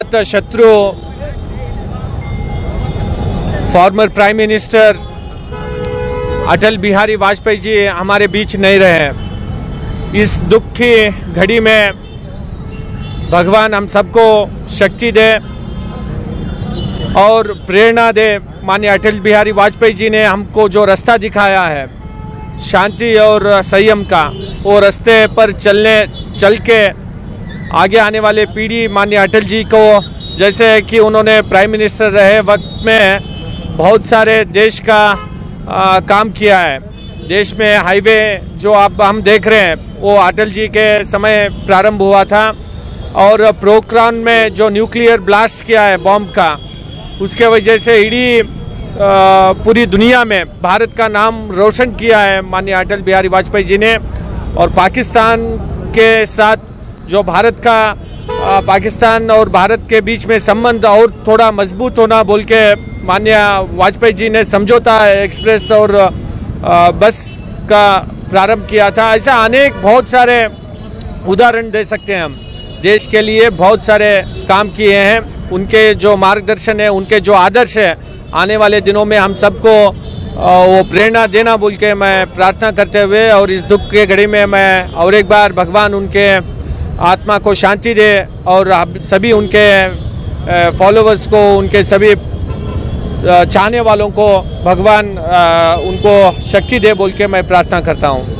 शत्रु former prime minister Atal Bihari Vajpayee ji हमारे बीच नहीं रहे इस दुख की घड़ी में भगवान हम सबको शक्ति दे और प्रेरणा दे। माननीय अटल बिहारी वाजपेयी जी ने हमको जो रास्ता दिखाया है, शांति और संयम का, वो रास्ते पर चलने, चल के आगे आने वाले पीढ़ी माननीय अटल जी को जैसे कि उन्होंने प्राइम मिनिस्टर रहे वक्त में बहुत सारे देश का आ, काम किया है। देश में हाईवे जो आप हम देख रहे हैं वो अटल जी के समय प्रारंभ हुआ था। और प्रोक्रान में जो न्यूक्लियर ब्लास्ट किया है बॉम्ब का उसके वजह से इडी पूरी दुनिया में भारत का नाम रोशन किया है माननीय अटल बिहारी वाजपेयी जी ने। और पाकिस्तान के साथ जो भारत का पाकिस्तान और भारत के बीच में संबंध और थोड़ा मज़बूत होना बोल के माननीय वाजपेयी जी ने समझौता एक्सप्रेस और बस का प्रारंभ किया था। ऐसा अनेक बहुत सारे उदाहरण दे सकते हैं हम। देश के लिए बहुत सारे काम किए हैं। उनके जो मार्गदर्शन है, उनके जो आदर्श है, आने वाले दिनों में हम सबको वो प्रेरणा देना बोल के मैं प्रार्थना करते हुए और इस दुख के घड़ी में मैं और एक बार भगवान उनके आत्मा को शांति दे और सभी उनके फॉलोवर्स को, उनके सभी चाहने वालों को भगवान उनको शक्ति दे बोल के मैं प्रार्थना करता हूँ।